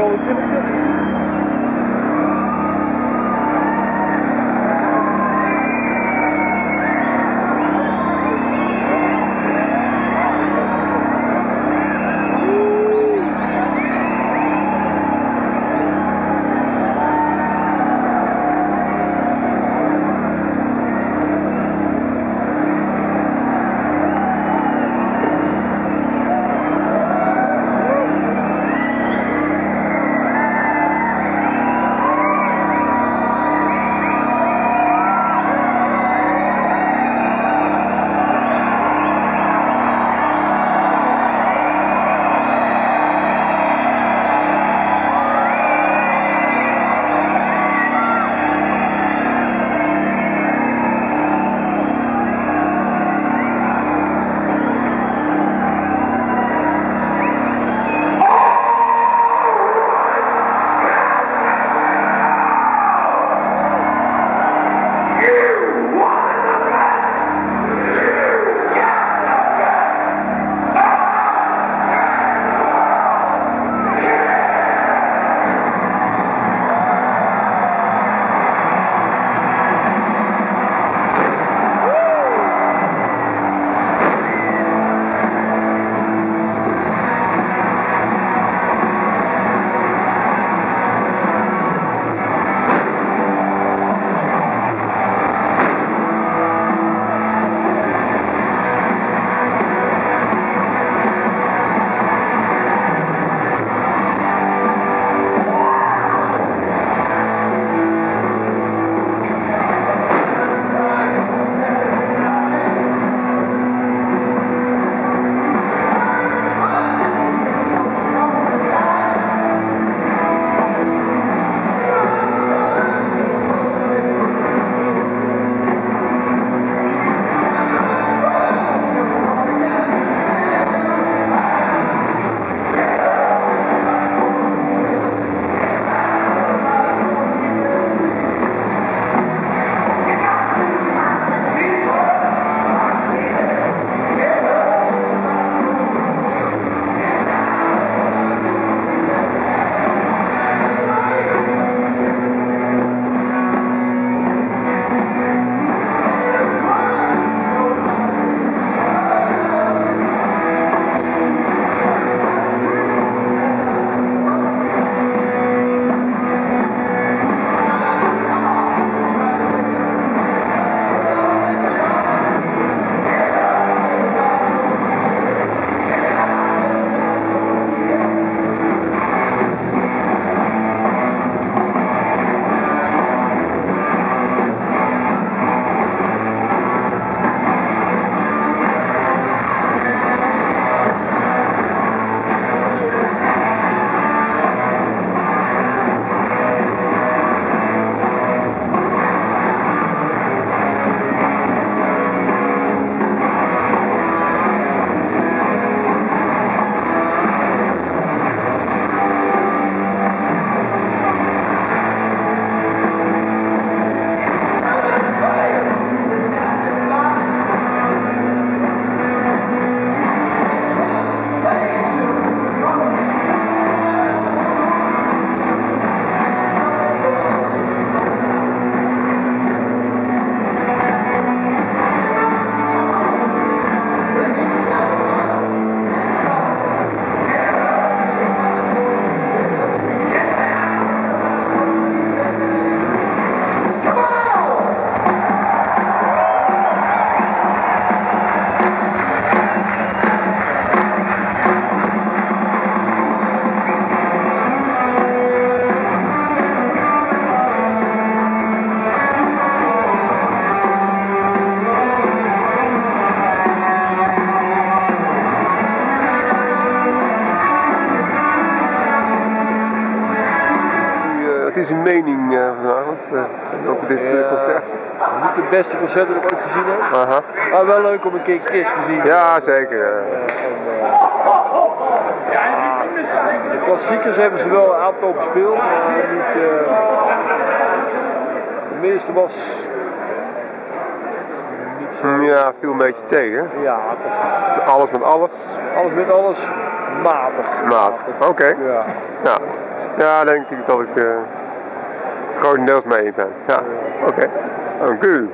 をうつむく is uw mening eh, vanavond eh, over dit eh, concert? Niet het beste concert dat ik ooit gezien heb. Aha. Maar wel leuk om een keer Kiss te zien. Ja, zeker. De klassiekers hebben ze wel een aantal gespeeld, maar niet. de meeste was. Niet zo. Ja, viel een beetje tegen. Ja, precies. Alles met alles. alles met alles matig. Maat. Oké. Ja. Ja. Ja, denk ik dat ik uh, grotendeels mee ben. Ja, oké. Okay. Dank u.